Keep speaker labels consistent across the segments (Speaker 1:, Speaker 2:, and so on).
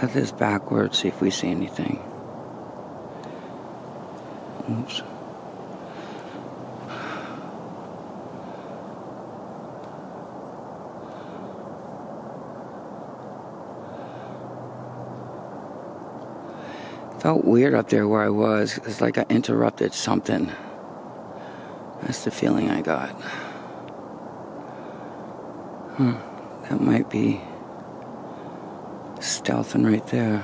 Speaker 1: Got this backwards, see if we see anything. Oops. Felt weird up there where I was. It's like I interrupted something. That's the feeling I got. Hmm. That might be stealthing right there.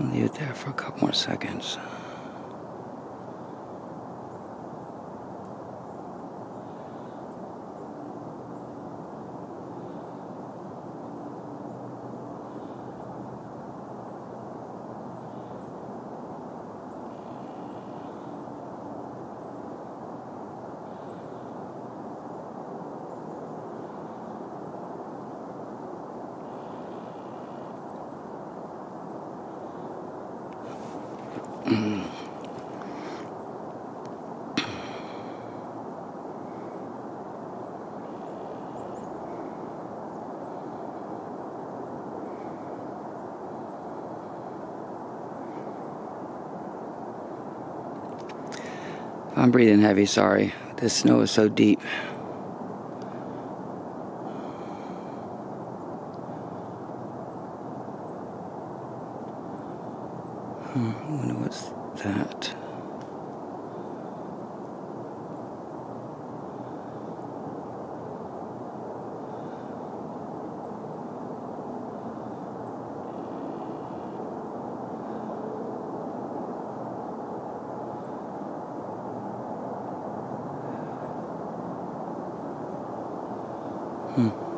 Speaker 1: I'll leave it there for a couple more seconds. I'm breathing heavy, sorry. The snow is so deep. Hmm, I wonder what's that. Hmm.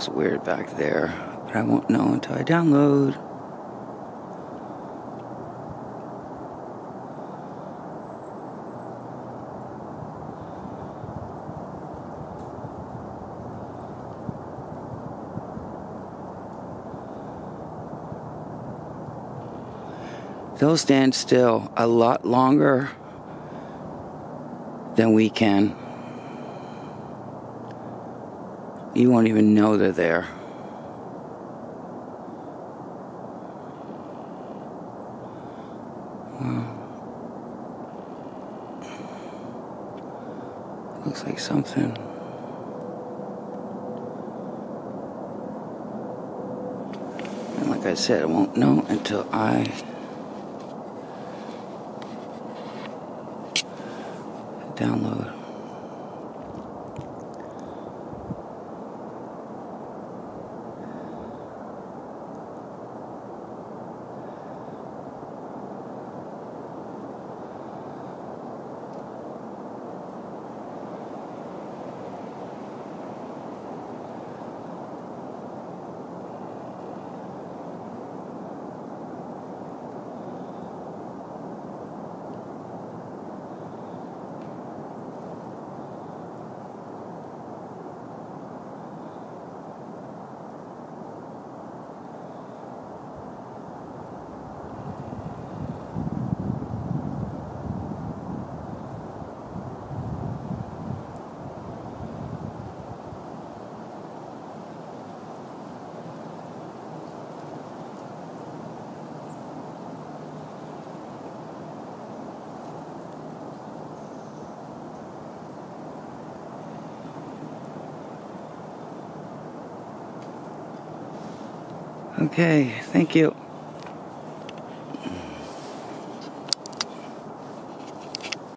Speaker 1: Looks weird back there, but I won't know until I download. They'll stand still a lot longer than we can. You won't even know they're there. Wow. Looks like something. And like I said, I won't know until I download. Okay, thank you.